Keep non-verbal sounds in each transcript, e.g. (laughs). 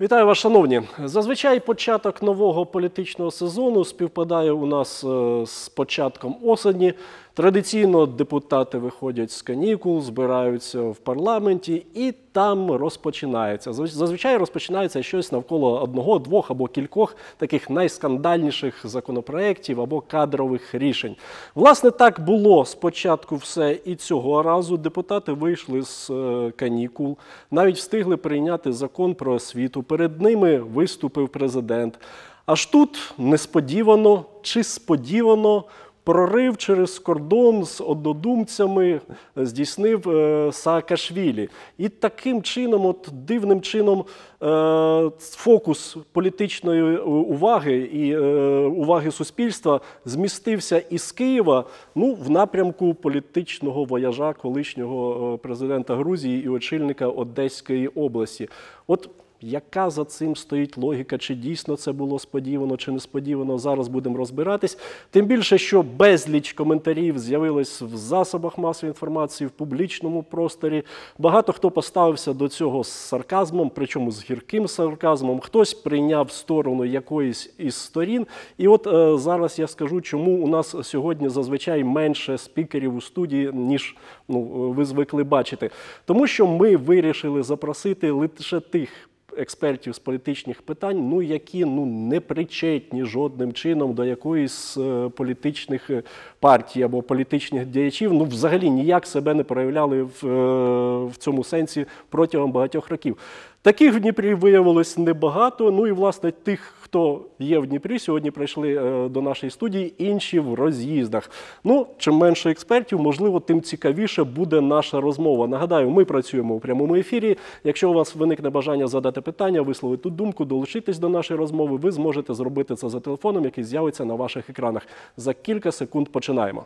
Вітаю вас, шановні. Зазвичай початок нового політичного сезону співпадає у нас е, з початком осені. Традиційно депутати виходять з канікул, збираються в парламенті і там розпочинається. Зазвичай розпочинається щось навколо одного, двох або кількох таких найскандальніших законопроєктів або кадрових рішень. Власне, так було спочатку все і цього разу. Депутати вийшли з е, канікул, навіть встигли прийняти закон про освіту. Перед ними виступив президент. Аж тут несподівано чи сподівано прорив через кордон з однодумцями здійснив е, Саакашвілі. І таким чином, от дивним чином, е, фокус політичної е, уваги і е, уваги суспільства змістився із Києва ну, в напрямку політичного вояжа колишнього е, президента Грузії і очільника Одеської області. От яка за цим стоїть логіка? Чи дійсно це було сподівано, чи несподівано? Зараз будемо розбиратись. Тим більше, що безліч коментарів з'явилось в засобах масової інформації, в публічному просторі. Багато хто поставився до цього з сарказмом, причому з гірким сарказмом. Хтось прийняв сторону якоїсь із сторін. І от е, зараз я скажу, чому у нас сьогодні зазвичай менше спікерів у студії, ніж ну, ви звикли бачити. Тому що ми вирішили запросити лише тих експертів з політичних питань, ну які ну не причетні жодним чином до якоїсь е, політичних е, партій або політичних діячів, ну взагалі ніяк себе не проявляли в, е, в цьому сенсі протягом багатьох років. Таких в Дніпрі виявилось небагато. Ну і власне тих, хто є в Дніпрі, сьогодні прийшли е, до нашої студії, інші в роз'їздах. Ну, чим менше експертів, можливо, тим цікавіше буде наша розмова. Нагадаю, ми працюємо у прямому ефірі. Якщо у вас виникне бажання задати питання, висловити думку, долучитись до нашої розмови, ви зможете зробити це за телефоном, який з'явиться на ваших екранах. За кілька секунд починаємо.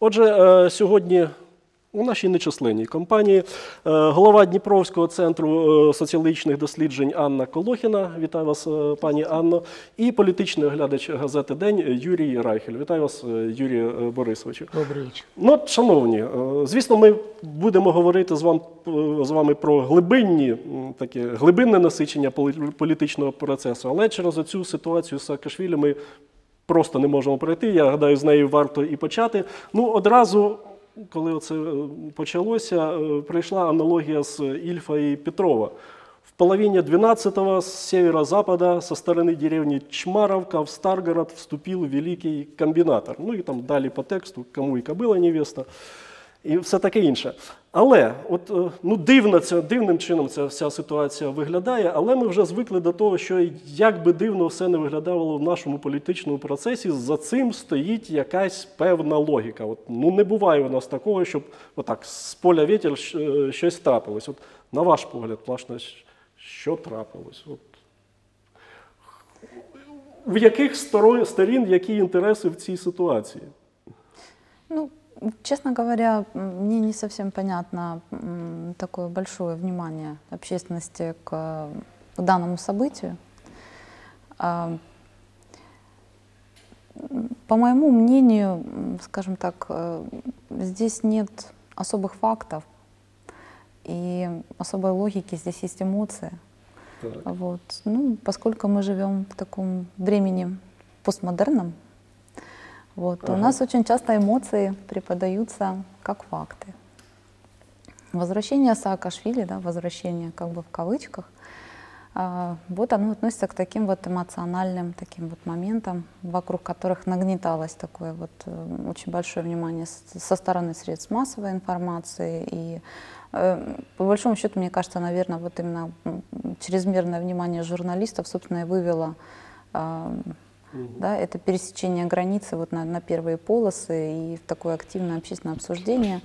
Отже, е, сьогодні у нашій нечисленній компанії е, голова Дніпровського центру е, соціологічних досліджень Анна Колохіна. Вітаю вас, е, пані Анно, і політичний оглядач газети День Юрій Райхель. Вітаю вас, Юрію е, Борисовичу. Добрый вечер. Ну, шановні, звісно, ми будемо говорити з, вам, е, з вами про глибинні, таке глибинне насичення полі- політичного процесу, але через оцю ситуацію з Саакашвілі ми просто не можемо пройти. Я гадаю, з нею варто і почати. Ну, одразу, коли це почалося, е, прийшла аналогія з Ільфа і Петрова. В половине 12-го с северо-запада со стороны деревни Чмаровка в Старгород вступил великий комбінатор. Ну і там далі по тексту, кому і кобила невеста, і все таке інше. Але от, е, ну, дивно це, дивним чином ця вся ситуація виглядає, але ми вже звикли до того, що як би дивно все не виглядало в нашому політичному процесі, за цим стоїть якась певна логіка. От, ну, не буває у нас такого, щоб отак з поля вітер е, щось трапилось. От, на ваш погляд, власне, що трапилось? От, в яких сторін які інтереси в цій ситуації? Ну, честно говоря, мне не совсем понятно такое большое внимание общественности к, к данному событию. А, По моему мнению, скажем так, э, здесь нет особых фактов и особой логики, здесь есть эмоции. Так. Вот. Ну, поскольку мы живем в таком времени постмодерном, вот, у Ага. нас очень часто эмоции преподаются как факты. Возвращение Саакашвили, да, возвращение как бы в кавычках, а, вот оно относится к таким вот эмоциональным таким вот моментам, вокруг которых нагнеталось такое вот э, очень большое внимание со стороны средств массовой информации. И э, по большому счету, мне кажется, наверное, вот именно чрезмерное внимание журналистов, собственно, и вывело а, да, это пересечение границы вот на, на первые полосы и такое активное общественное обсуждение.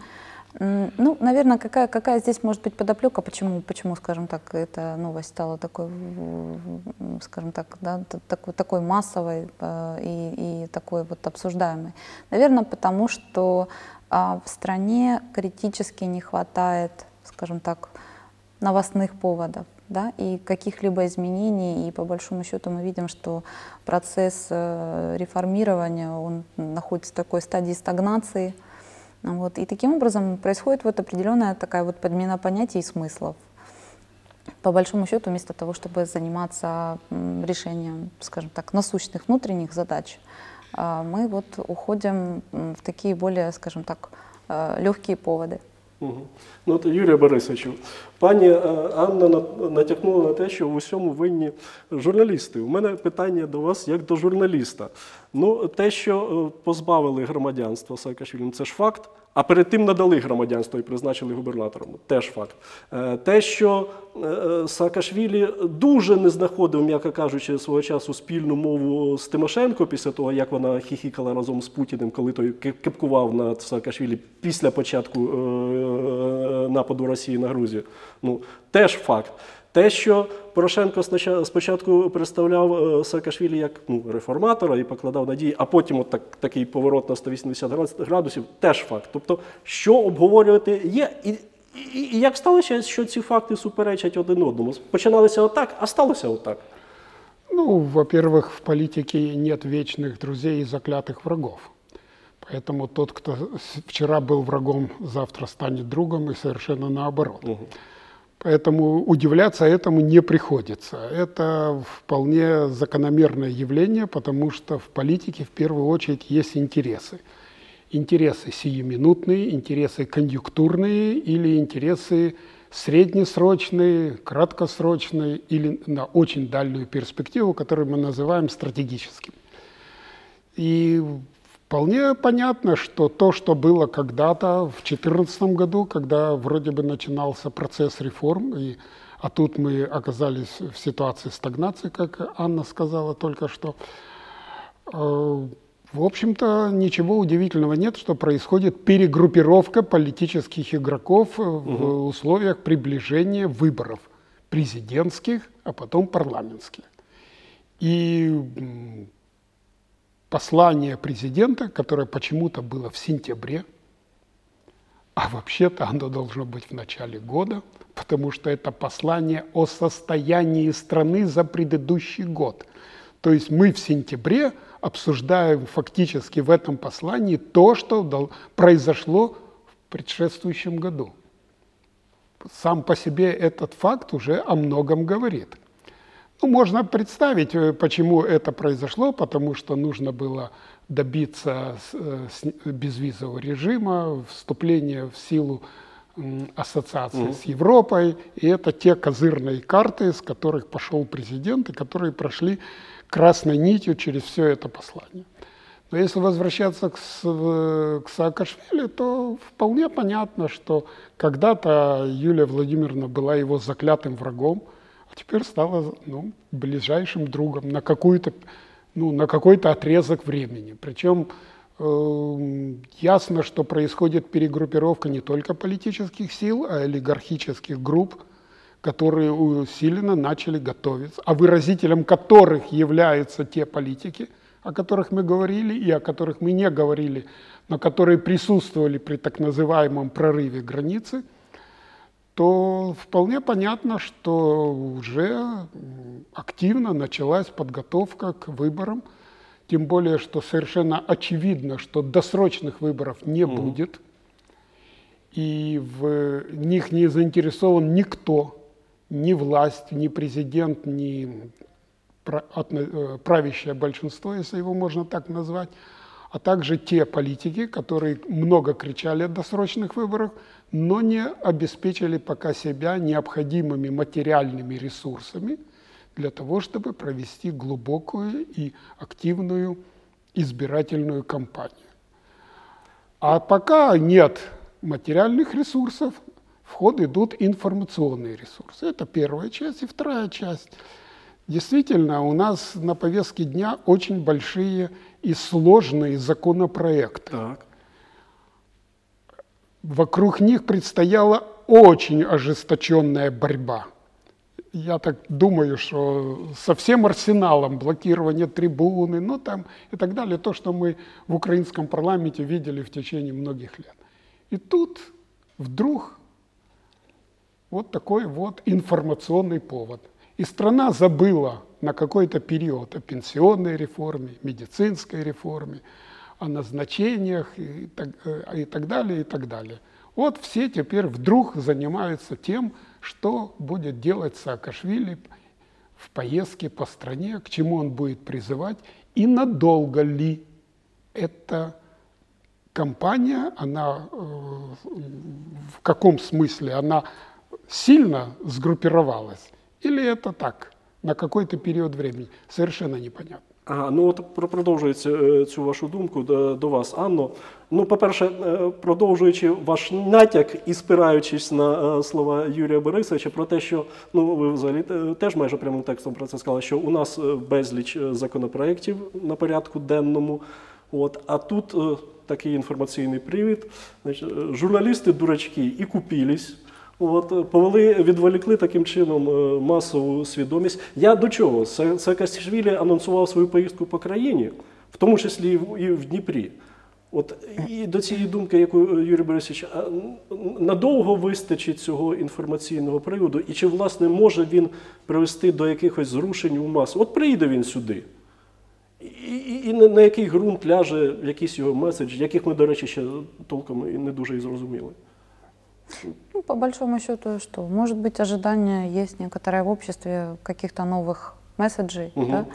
Ну, наверное, какая, какая здесь может быть подоплека, почему, почему, скажем так, эта новость стала такой, скажем так, да, такой, такой массовой э, и, и такой вот обсуждаемой. Наверное, потому что а, в стране критически не хватает, скажем так, новостных поводов да, и каких-либо изменений. И по большому счету мы видим, что процесс э, реформирования, он находится в такой стадии стагнации. Вот. И таким образом происходит вот определенная такая вот подмена понятий и смыслов. По большому счету, вместо того, чтобы заниматься решением, скажем так, насущных внутренних задач, а, мы вот уходим в такие более, скажем так, легкие поводы. Мгм. Ну, от Юрія Борисовичу, пані е, Анна натякнула на те, що в усьому винні журналісти. У мене питання до вас як до журналіста. Ну, те, що е, позбавили громадянства Саакашвілі, ну, це ж факт. А перед тим надали громадянство і призначили губернатором. Теж факт. Е, Те, що е, Саакашвілі дуже не знаходив, м'яко кажучи, свого часу спільну мову з Тимошенко після того, як вона хіхікала разом з Путіним, коли той кипкував над Саакашвілі після початку е, нападу Росії на Грузію. Ну, теж факт. Те, що Порошенко снача- спочатку представляв е, Саакашвілі як ну, реформатора і покладав надії, а потім от так, такий поворот на 180 градус- градусів, теж факт. Тобто, що обговорювати є, і, і, і як сталося, що ці факти суперечать один одному? Починалося отак, а сталося отак. Ну, во-первых, в политике нет вечных друзей и заклятых врагов. Поэтому тот, кто с- вчера был врагом, завтра станет другом, и совершенно наоборот. Поэтому удивляться этому не приходится. Это вполне закономерное явление, потому что в политике в первую очередь есть интересы. Интересы сиюминутные, интересы конъюнктурные или интересы среднесрочные, краткосрочные или на очень дальнюю перспективу, которую мы называем стратегическим. И вполне понятно, что то, что было когда-то в 2014 году, когда вроде бы начинался процесс реформ, и, а тут мы оказались в ситуации стагнации, как Анна сказала только что, э, в общем-то, ничего удивительного нет, что происходит перегруппировка политических игроков э, в условиях приближения выборов президентских, а потом парламентских. И послание президента, которое почему-то было в сентябре, а вообще-то оно должно быть в начале года, потому что это послание о состоянии страны за предыдущий год. То есть мы в сентябре обсуждаем фактически в этом послании то, что произошло в предшествующем году. Сам по себе этот факт уже о многом говорит. Ну, можно представить, э, почему это произошло, потому что нужно было добиться э, безвизового режима, вступления в силу ассоциации с Европой, и это те козырные карты, с которых пошел президент, и которые прошли красной нитью через все это послание. Но если возвращаться к, к Саакашвили, то вполне понятно, что когда-то Юлия Владимировна была его заклятым врагом, теперь стала ну, ближайшим другом на, какую-то, ну, на какой-то отрезок времени. Причем э, ясно, что происходит перегруппировка не только политических сил, а олигархических групп, которые усиленно начали готовиться, а выразителем которых являются те политики, о которых мы говорили и о которых мы не говорили, но которые присутствовали при так называемом прорыве границы, то вполне понятно, что уже активно началась подготовка к выборам, тем более, что совершенно очевидно, что досрочных выборов не будет, и в них не заинтересован никто, ни власть, ни президент, ни э, правящее большинство, если его можно так назвать, а также те политики, которые много кричали о досрочных выборах, но не обеспечили пока себя необходимыми материальными ресурсами для того, чтобы провести глубокую и активную избирательную кампанию. А пока нет материальных ресурсов, в ход идут информационные ресурсы. Это первая часть. И вторая часть. Действительно, у нас на повестке дня очень большие и сложные законопроекты. Так. вокруг них предстояла очень ожесточенная борьба. Я так думаю, что со всем арсеналом блокирования трибуны, ну там и так далее, то, что мы в украинском парламенте видели в течение многих лет. И тут вдруг вот такой вот информационный повод. И страна забыла на какой-то период о пенсионной реформе, медицинской реформе, о назначениях и так, э, и так далее, и так далее. Вот все теперь вдруг занимаются тем, что будет делать Саакашвили в поездке по стране, к чему он будет призывать, и надолго ли эта компания, она э, в каком смысле, она сильно сгруппировалась, или это так, на какой-то период времени, совершенно непонятно. Ага, ну от про- продовжується е, цю вашу думку до, вас, Анно. Ну, по-перше, е, продовжуючи ваш натяк і спираючись на е, слова Юрія Борисовича про те, що ну ви взагалі теж майже прямим текстом про це сказали, що у нас безліч законопроєктів на порядку денному. От, а тут такий інформаційний привід. Значить, журналісти дурачки і купілись. От, повели, відволікли таким чином е, масову свідомість. Я до чого? Са- Саакашвілі анонсував свою поїздку по країні, в тому числі і в, Дніпрі. От і до цієї думки, яку е, Юрій Борисович, надовго вистачить цього інформаційного приводу, і чи власне може він привести до якихось зрушень у масу? От приїде він сюди. І, і, і на який ґрунт ляже якийсь його меседж, яких ми, до речі, ще толком і не дуже і зрозуміли. Ну, по большому счету, что, может быть, ожидания есть некоторое в обществе каких-то новых месседжей, Мгм. да,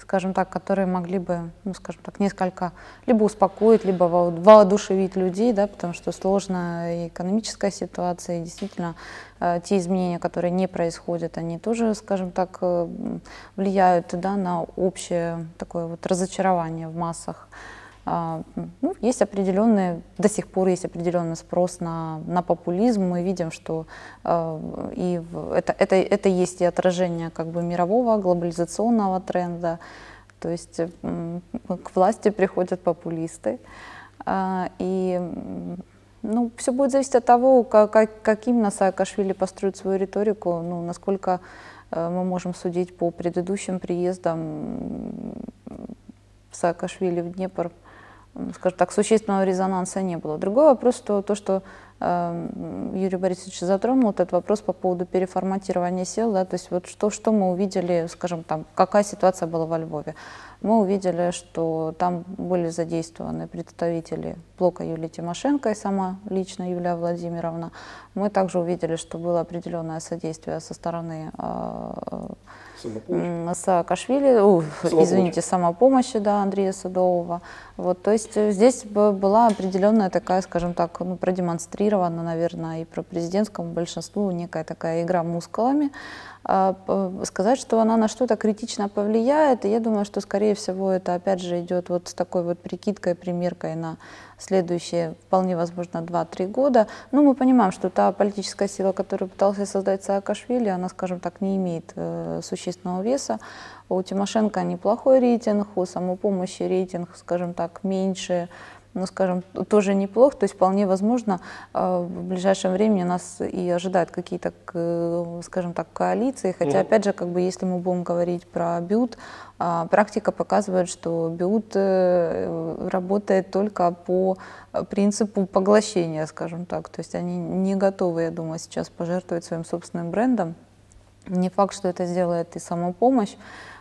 скажем так, которые могли бы, ну, скажем так, несколько либо успокоить, либо во- воодушевить людей, да, потому что сложная экономическая ситуация, и действительно э, те изменения, которые не происходят, они тоже, скажем так, э, влияют да, на общее такое вот разочарование в массах. А, Ну, есть определенный, до сих пор есть определенный спрос на, на популизм. Мы видим, что э, и это, это, это есть и отражение как бы мирового глобализационного тренда. То есть м, к власти приходят популисты. А, И ну, все будет зависеть от того, как, как, как именно Саакашвили построит свою риторику, ну, насколько э, мы можем судить по предыдущим приездам Саакашвили в Днепр, скажем так, существенного резонанса не было. Другой вопрос, то, то что э, Юрий Борисович затронул, этот вопрос по поводу переформатирования сил, да, то есть вот что, что мы увидели, скажем, там, какая ситуация была во Львове. Мы увидели, что там были задействованы представители блока Юлии Тимошенко и сама лично Юлия Владимировна. Мы также увидели, что было определенное содействие со стороны м, Саакашвили, Самопомощи. извините, самопомощи, да, Андрея Садового. Вот, то есть э, здесь была определенная такая, скажем так, ну, продемонстрирована, наверное, и про президентскому большинству некая такая игра мускулами. А, сказать, что она на что-то критично повлияет, я думаю, что, скорее всего, это опять же идет вот с такой вот прикидкой, примеркой на следующие, вполне возможно, 2-3 года. Ну, мы понимаем, что та политическая сила, которую пытался создать Саакашвили, она, скажем так, не имеет э, существенного веса. У Тимошенко неплохой рейтинг, у самопомощи рейтинг, скажем так, меньше, ну, скажем, тоже неплох. То есть вполне возможно, э, в ближайшем времени нас и ожидают какие-то, э, скажем так, коалиции. Хотя, опять же, как бы, если мы будем говорить про БИУТ, а, практика показывает, что БИУТ э, работает только по принципу поглощения, скажем так. То есть они не готовы, я думаю, сейчас пожертвовать своим собственным брендом. Не факт, что это сделает и самопомощь.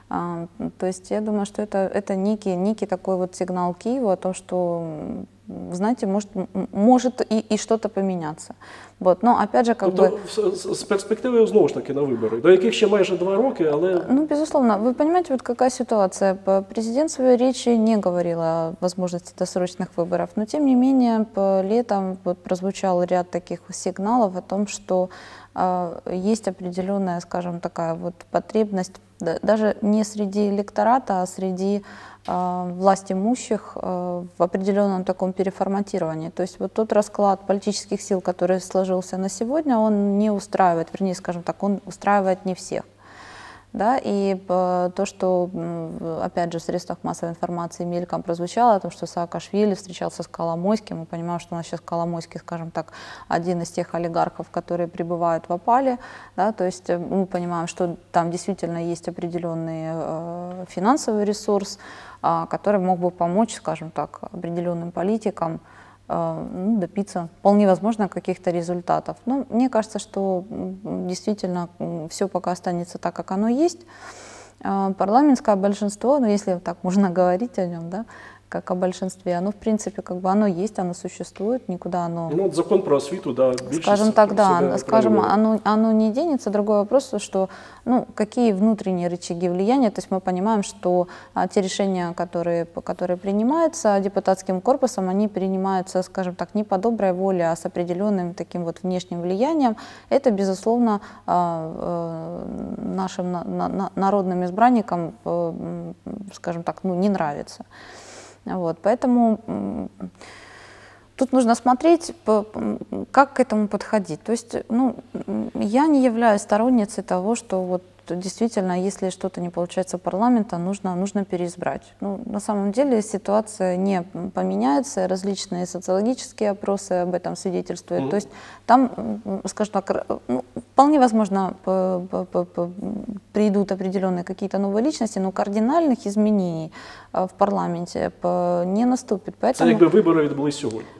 А, То есть я думаю, что это, это некий, некий такой вот сигнал Киеву о том, что, знаете, может, может и, и что-то поменяться. Вот. Но опять же, как бы... Тобто з- з перспективою знову ж таки на вибори, до яких ще майже два роки, але Ну, безусловно. Вы понимаете, вот какая ситуация? Президент в своей речи не говорил о возможности досрочных выборов, но тем не менее по летом вот прозвучал ряд таких сигналов о том, что э, есть определенная, скажем, такая вот потребность даже не среди электората, а среди э, власть имущих э, в определенном таком переформатировании. То есть вот тот расклад политических сил, который сложился на сегодня, он не устраивает, вернее, скажем так, он устраивает не всех. Да, и э, то, что, опять же, в средствах массовой информации мельком прозвучало, о том, что Саакашвили встречался с Коломойским, мы понимаем, что у нас сейчас Коломойский, скажем так, один из тех олигархов, которые пребывают в опале, да, то есть э, мы понимаем, что там действительно есть определенный э, финансовый ресурс, а, который мог бы помочь, скажем так, определенным политикам ну, добиться вполне возможно каких-то результатов. Но мне кажется, что действительно все пока останется так, как оно есть. А, Парламентское большинство, ну если так можно (laughs) говорить о нем, да, как о большинстве, оно в принципе как бы оно есть, оно существует, никуда оно Ну, от закон про освіту, да, більшість Скажем так, себе да, скажем, проявила. оно, оно не денется. Другой вопрос, что, ну, какие внутренние рычаги влияния, то есть мы понимаем, что а, те решения, которые, которые принимаются депутатским корпусом, они принимаются, скажем так, не по доброй воле, а с определенным таким вот внешним влиянием. Это, безусловно, а, э, нашим на- на- на- народным избранникам, э, м, скажем так, ну, не нравится. Вот, поэтому Тут нужно смотреть, как к этому подходить. То есть, ну, я не являюсь сторонницей того, что вот действительно, если что-то не получается парламента, нужно, нужно переизбрать. Ну, на самом деле ситуация не поменяется, различные социологические опросы об этом свидетельствуют. Мгм. То есть там, скажем так, ну, вполне возможно придут определенные какие-то новые личности, но кардинальных изменений э, в парламенте не наступит. Це Поэтому... якби вибори відбулись сьогодні.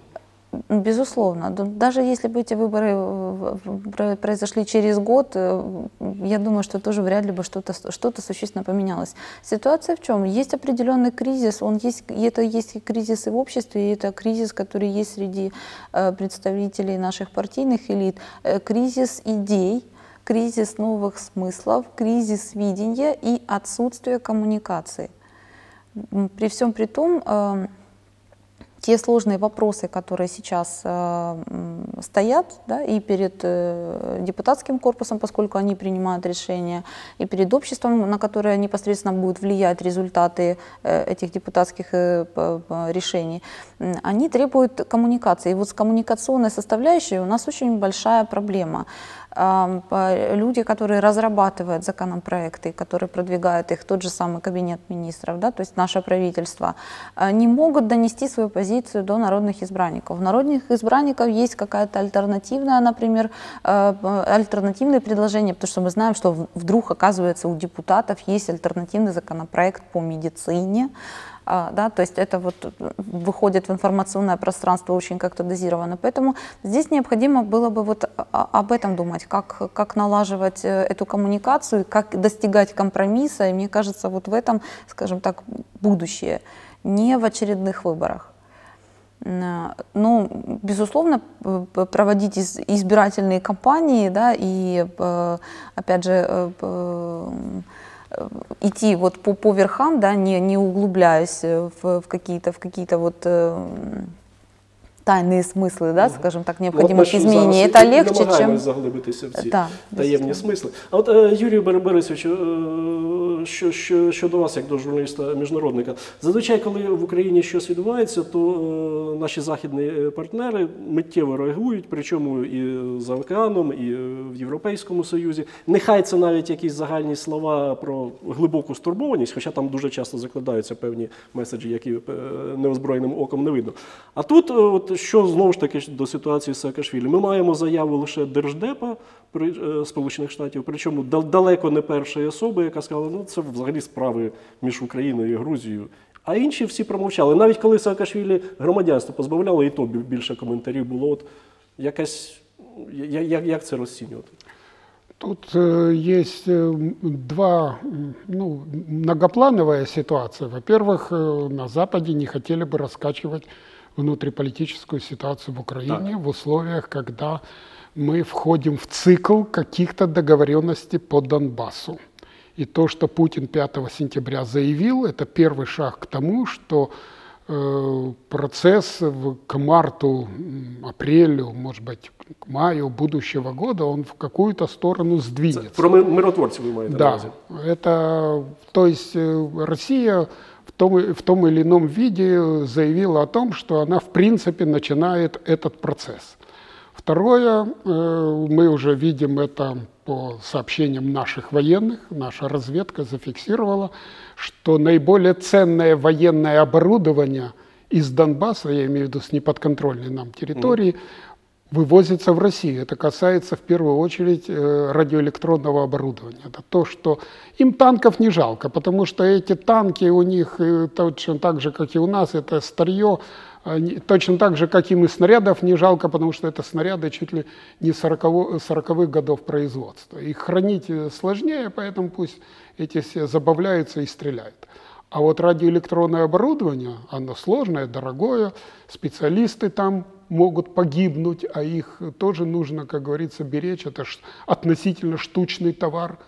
Безусловно. Даже если бы эти выборы э, произошли через год, э, я думаю, что тоже вряд ли бы что-то что существенно поменялось. Ситуация в чем? Есть определенный кризис, он есть, и это есть и кризис и в обществе, и это кризис, который есть среди э, представителей наших партийных элит, кризис идей, кризис новых смыслов, кризис видения и отсутствие коммуникации. При всем при том, те сложные вопросы, которые сейчас э, стоят да, и перед э, депутатским корпусом, поскольку они принимают решения, и перед обществом, на которое непосредственно будут влиять результаты э, этих депутатских э, решений, они требуют коммуникации. И вот с коммуникационной составляющей у нас очень большая проблема. Люди, которые разрабатывают законопроекты, которые продвигают их, тот же самый кабинет министров, да, то есть наше правительство, а, не могут донести свою позицию до народных избранников. У народных избранников есть какая-то альтернативная, например, э, п- альтернативные предложения, потому что мы знаем, что вдруг, оказывается, у депутатов есть альтернативный законопроект по медицине, а, да, то есть это вот э, выходит в информационное пространство очень как-то дозированно. Поэтому здесь необходимо было бы вот о- об этом думать, как, как налаживать э, эту коммуникацию, как достигать компромисса. И мне кажется, вот в этом, скажем так, будущее, не в очередных выборах. Ну, безусловно, проводить из- избирательные кампании, да, и, э, опять же, э, э, идти вот по, по верхам, да, не, не углубляясь э, в, в какие-то в какие-то вот э, тайные смыслы, да, скажем так, Ну, От ми необходимых ж изменений. зараз Это і легче, намагаємось чем... заглибитися в ці Так, таємні безусловно. смисли. А от е, Юрію Бер- Борисовичу, е, що, що, щодо вас, як до журналіста-міжнародника, зазвичай, коли в Україні щось відбувається, то е, наші західні е, партнери миттєво реагують, причому і за океаном, і е, в Європейському Союзі. Нехай це навіть якісь загальні слова про глибоку стурбованість, хоча там дуже часто закладаються певні меседжі, які е, неозброєним оком не видно. А тут, е, от що знову ж таки до ситуації з Саакашвілі, ми маємо заяву лише держдепа при е, Сполучених Штатів, причому дал- далеко не першої особи, яка сказала, ну це взагалі справи між Україною і Грузією. А інші всі промовчали. Навіть коли Саакашвілі громадянство позбавляло, і то бі- більше коментарів було. От якась я- як, як це розцінювати? Тут э, есть э, м, два, м, ну, многоплановая ситуация. Во-первых, э, на Западе не хотели бы раскачивать внутриполитическую ситуацию в Украине в условиях, когда мы входим в цикл каких-то договоренностей по Донбассу. И то, что Путин 5 сентября заявил, это первый шаг к тому, что э, процесс в- к марту, м, апрелю, может быть, к маю будущего года, он в какую-то сторону Це сдвинется. про ми- миротворців ви маєте на Да, увазі? это, то есть э, Россия в том, в том или ином виде заявила о том, что она в принципе начинает этот процесс. Второе, э, мы уже видим это по сообщениям наших военных, наша разведка зафиксировала, что наиболее ценное военное оборудование из Донбасса, я имею в виду с неподконтрольной нам территории, вывозится в Россию. Это касается в первую очередь э, радиоэлектронного оборудования. Это то, что им танков не жалко, потому что эти танки у них э, точно так же, как и у нас, это старье, точно так же, как им и снарядов не жалко, потому что это снаряды чуть ли не 40 40-х годов производства. Их хранить э, сложнее, поэтому пусть эти все забавляются и стреляют. А вот радиоэлектронное оборудование, оно сложное, дорогое, специалисты там могут погибнуть, а их тоже нужно, как говорится, беречь. Это относительно штучный товар.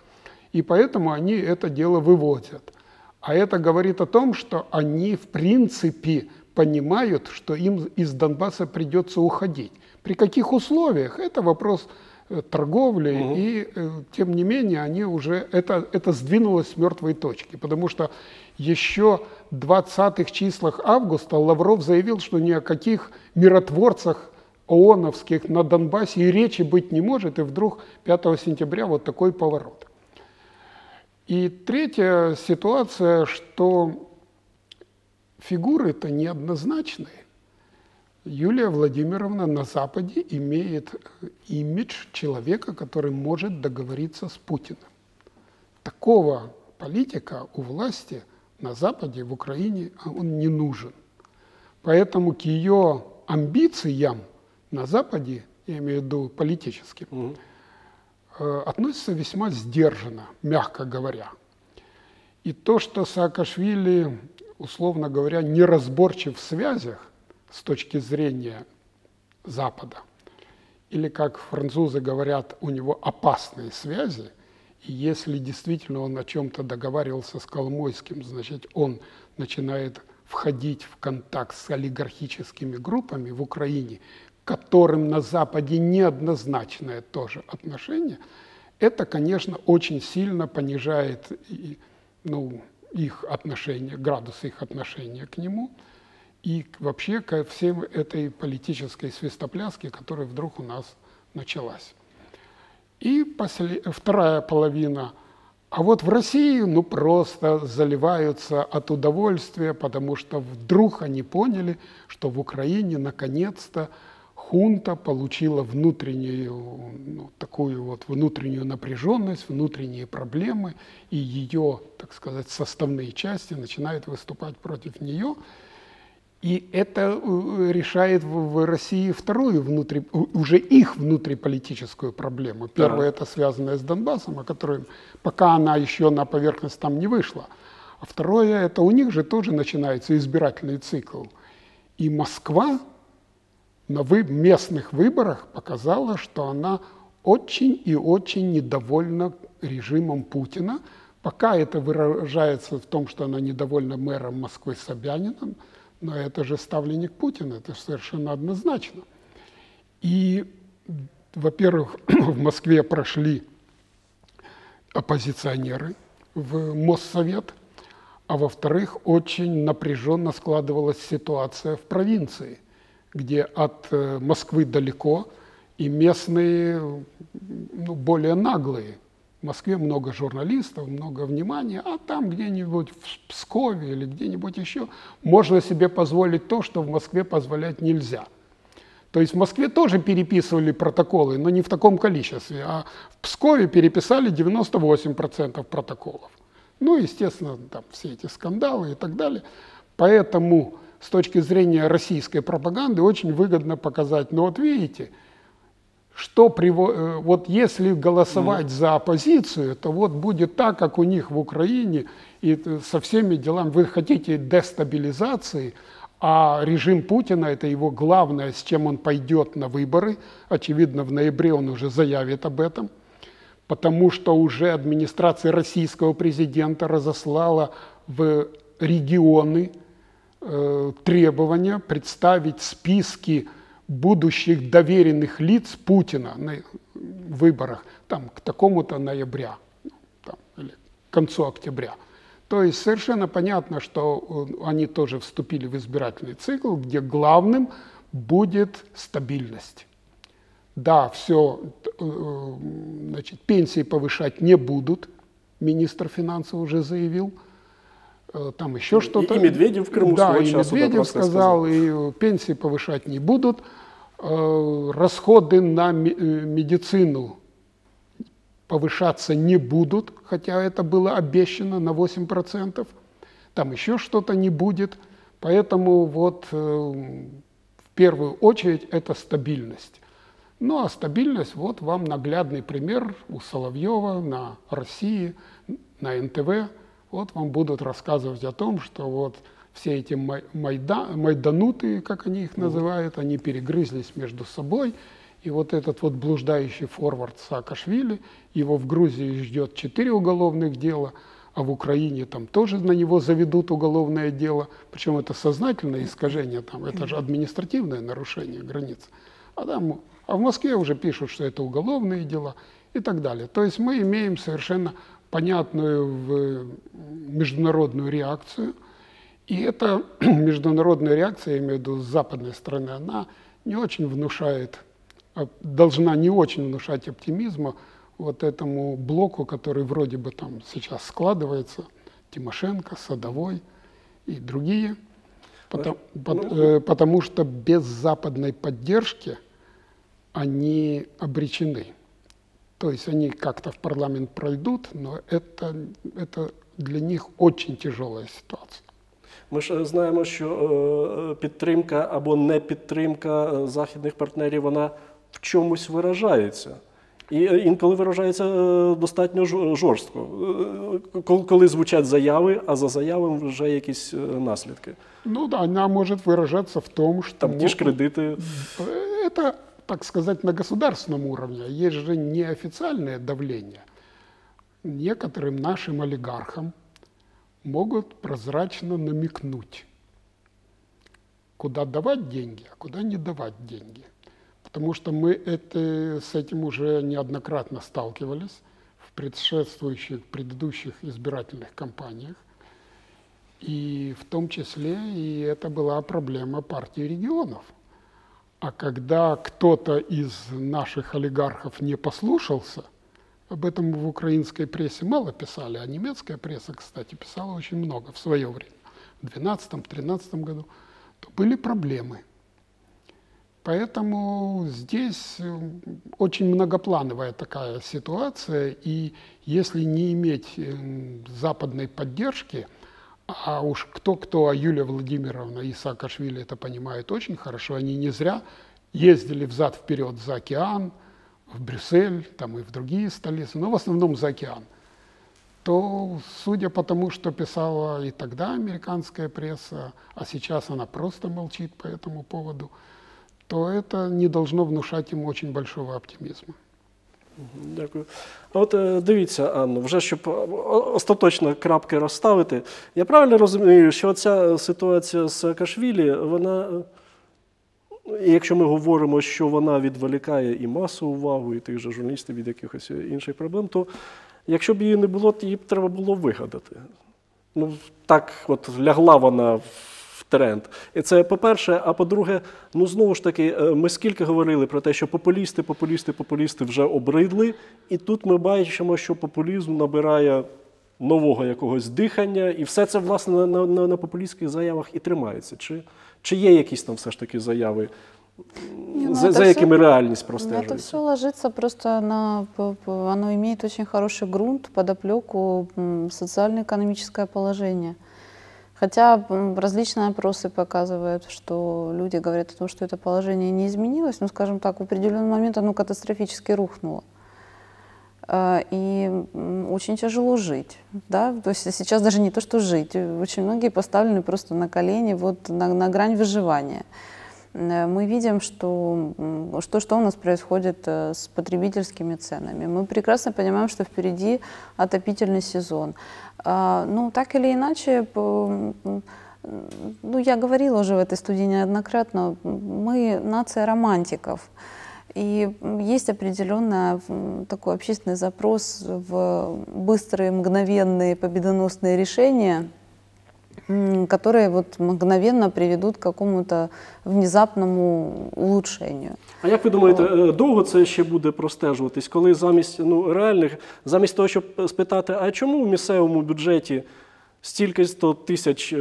И поэтому они это дело вывозят. А это говорит о том, что они в принципе понимают, что им из Донбасса придется уходить. При каких условиях? Это вопрос э, торговли, и э, тем не менее они уже, это, это сдвинулось с мертвой точки, потому что еще 20-х числах августа Лавров заявил, что ни о каких миротворцах ООНовских на Донбассе и речи быть не может, и вдруг 5 сентября вот такой поворот. И третья ситуация, что фигуры-то неоднозначные. Юлия Владимировна на Западе имеет э, имидж человека, который может договориться с Путиным. Такого политика у власти на Западе, в Украине, а он не нужен. Поэтому к ее амбициям на Западе, я имею в виду политическим, э, относится весьма сдержанно, мягко говоря. И то, что Саакашвили, условно говоря, неразборчив в связях с точки зрения Запада, или, как французы говорят, у него опасные связи, и если действительно он о чем-то договаривался с Коломойским, значит, он начинает входить в контакт с олигархическими группами в Украине, которым на Западе неоднозначное тоже отношение, это, конечно, очень сильно понижает ну, их отношение, градус их отношения к нему и вообще ко всем этой политической свистопляске, которая вдруг у нас началась. И после- вторая половина. А вот в России ну просто заливаются от удовольствия, потому что вдруг они поняли, что в Украине наконец-то хунта получила внутреннюю, ну, такую вот внутреннюю напряженность, внутренние проблемы, и ее, так сказать, составные части начинают выступать против нее. И это э, решает в России вторую внутри, уже их внутриполитическую проблему. Первая это связанная с Донбассом, о которой пока она еще на поверхность там не вышла. А второе это у них же тоже начинается избирательный цикл. И Москва на вы- местных выборах показала, что она очень и очень недовольна режимом Путина. Пока это выражается в том, что она недовольна мэром Москвы Собяниным, но это же ставленник Путина, это совершенно однозначно. И, во-первых, (clears throat) в Москве прошли оппозиционеры в Моссовет, а во-вторых, очень напряженно складывалась ситуация в провинции, где от э, Москвы далеко, и местные ну, более наглые. В Москве много журналистов, много внимания, а там где-нибудь в Пскове или где-нибудь еще можно себе позволить то, что в Москве позволять нельзя. То есть в Москве тоже переписывали протоколы, но не в таком количестве, а в Пскове переписали 98% протоколов. Ну, естественно, там все эти скандалы и так далее. Поэтому с точки зрения российской пропаганды очень выгодно показать, ну вот видите, что приво- э, вот если голосовать за оппозицию, то вот будет так, как у них в Украине, и т- со всеми делами. Вы хотите дестабилизации, а режим Путина – это его главное, с чем он пойдет на выборы. Очевидно, в ноябре он уже заявит об этом, потому что уже администрация российского президента разослала в регионы э, требования представить списки будущих доверенных лиц Путина на выборах там, к такому-то ноября ну, там, или к концу октября. То есть совершенно понятно, что э, они тоже вступили в избирательный цикл, где главным будет стабильность. да, все, значит, пенсии повышать не будут, министр финансов уже заявил, Э, там еще что-то. и Медведев в Крыму Да, и Медведев просто сказал, и э, пенсии повышать не будут, э, расходы на э, медицину повышаться не будут, хотя это было обещано на 8%, там еще что-то не будет, поэтому вот э, в первую очередь это стабильность. Ну а стабильность, вот вам наглядный пример у Соловьева на России, на НТВ. Вот вам будут рассказывать о том, что вот все эти май- майда, майдануты, как они их называют, они перегрызлись между собой. И вот этот вот блуждающий форвард Саакашвили, его в Грузии ждет четыре уголовных дела, а в Украине там тоже на него заведут уголовное дело. Причем это сознательное искажение, там, это же административное нарушение границ. А, там, а в Москве уже пишут, что это уголовные дела и так далее. То есть мы имеем совершенно понятную в- международную реакцию. И эта (clears throat) международная реакция, я имею в виду с западной стороны, она не очень внушает, а должна не очень внушать оптимизма вот этому блоку, который вроде бы там сейчас складывается, Тимошенко, Садовой и другие. Потом- пот- э, потому что без западной поддержки они обречены. То есть они как-то в парламент пройдут, но это, это для них очень тяжелая ситуация. Ми ж е, знаємо, що е, підтримка або не підтримка е, західних партнерів вона в чомусь виражається. І е, інколи виражається е, достатньо жор- жорстко, Е, коли- коли звучать заяви, а за заявами вже якісь е, наслідки. Ну да, она может выражаться в том, что Там ті ж мо- кредити. это, так сказать, на государственном уровне. Есть же неофициальное давление. Некоторым нашим олигархам могут прозрачно намекнуть, куда давать деньги, а куда не давать деньги. Потому что мы это, с этим уже неоднократно сталкивались в предшествующих, предыдущих избирательных кампаниях. И в том числе и это была проблема партии регионов. А когда кто-то из наших олигархов не послушался, об этом в украинской прессе мало писали, а немецкая пресса, кстати, писала очень много в свое время, в 2012-2013 году, то были проблемы. Поэтому здесь э, очень многоплановая такая ситуация, и если не иметь э, западной поддержки, а уж кто-кто, а Юлия Владимировна и Саакашвили это понимают очень хорошо, они не зря ездили взад-вперед за океан, в Брюссель, там и в другие столицы, но в основном за океан, то, судя по тому, что писала и тогда американская пресса, а сейчас она просто молчит по этому поводу, то это не должно внушать им очень большого оптимизма. Дякую. От е, дивіться, Анно, вже щоб е, остаточно крапки розставити. Я правильно розумію, що ця ситуація з Саакашвілі, вона, е, і якщо ми говоримо, що вона відволікає і масу увагу, і тих же журналістів від якихось інших проблем, то якщо б її не було, то її б треба було вигадати. Ну, так от лягла вона в тренд. І це по-перше, а по-друге, ну знову ж таки, е, ми скільки говорили про те, що популісти, популісти, популісти вже обридли, і тут ми бачимо, що популізм набирає нового якогось дихання, і все це, власне, на, на, на, на популістських заявах і тримається. Чи, чи є якісь там все ж таки заяви, Не, ну за, это за всё- якими реальність Это простежується? все ложится просто на... п- п- Оно имеет очень хороший грунт, подоплеку, м, социально-экономическое положение. Хотя различные опросы показывают, что люди говорят о том, что это положение не изменилось, но, скажем так, в определенный момент оно катастрофически рухнуло. А, И очень тяжело жить. Да? То есть сейчас даже не то, что жить. э, Очень многие поставлены просто на колени, вот на, на грань выживания. Э, Мы видим, что, что, что у нас происходит э, с потребительскими ценами. Мы прекрасно понимаем, что впереди отопительный сезон. А, Ну, так или иначе, ну, я говорила уже в этой студии неоднократно, мы нация романтиков. И есть определенный такой общественный запрос в быстрые, мгновенные, победоносные решения. Которые вот мгновенно приведут к какому-то внезапному улучшению. А як ви думаєте, е, довго це ще буде простежуватись, коли замість ну реальних, замість того, щоб спитати, а чому в місцевому бюджеті стільки то тисяч е,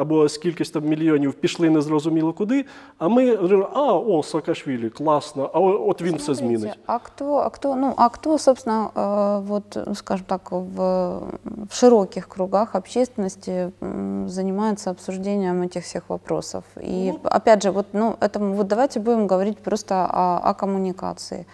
або скількись там мільйонів пішли незрозуміло куди, а ми говоримо, а о, Саакашвілі, класно, а о- от він все Смотрите, змінить. А кто, а кто, ну, а кто, собственно, э, вот, ну, скажем так, в, в широких кругах общественности м, занимается обсуждением этих всех вопросов? И опять же, вот, ну, это, вот давайте будем говорить просто о, о коммуникации.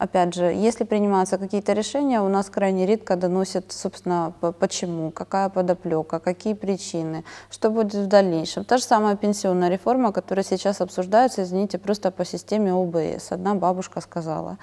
Опять же, если принимаются какие-то решения, у нас крайне редко доносят, собственно, почему, какая подоплека, какие причины, что будет в дальнейшем. Та же самая пенсионная реформа, которая сейчас обсуждается, извините, просто по системе ОБС. Одна бабушка сказала.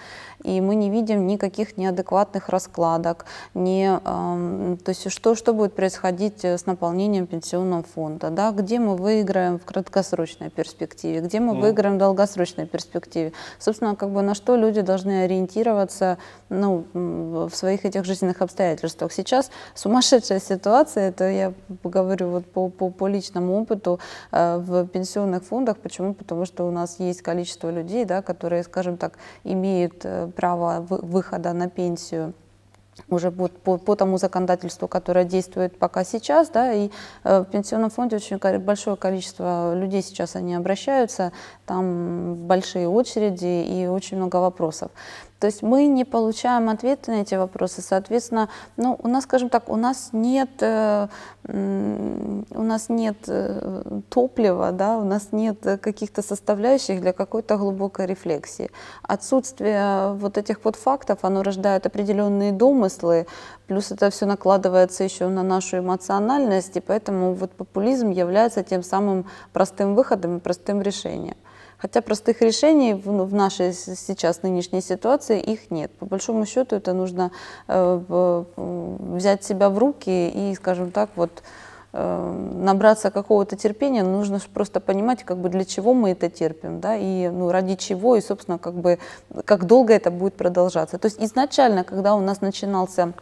И мы не видим никаких неадекватных раскладок, не, эм, то есть что, что будет происходить э, с наполнением пенсионного фонда, да, где мы выиграем в краткосрочной перспективе, где мы выиграем в долгосрочной перспективе. Собственно, как бы на что люди должны ориентироваться ну, в своих этих жизненных обстоятельствах. Сейчас сумасшедшая ситуация, это я говорю вот по, по, по личному опыту э, в пенсионных фондах. Почему? Потому что у нас есть количество людей, да, которые, скажем так, имеют э, право вы- выхода на пенсию уже по, по, по тому законодательству, которое действует пока сейчас, да, и э, в пенсионном фонде очень большое количество людей сейчас они обращаются, там большие очереди и очень много вопросов. То есть мы не получаем ответы на эти вопросы, соответственно, ну, у нас, скажем так, у нас нет, э, у нас нет э, топлива, да, у нас нет каких-то составляющих для какой-то глубокой рефлексии. Отсутствие вот этих вот фактов, оно рождает определенные домыслы, плюс это все накладывается еще на нашу эмоциональность, и поэтому вот популизм является тем самым простым выходом и простым решением. Хотя простых решений в, ну, нашей сейчас нынешней ситуации их нет. По большому счету это нужно э, взять себя в руки и, скажем так, вот э, набраться какого-то терпения, нужно просто понимать, как бы для чего мы это терпим, да, и ну, ради чего, и, собственно, как бы как долго это будет продолжаться. То есть изначально, когда у нас начинался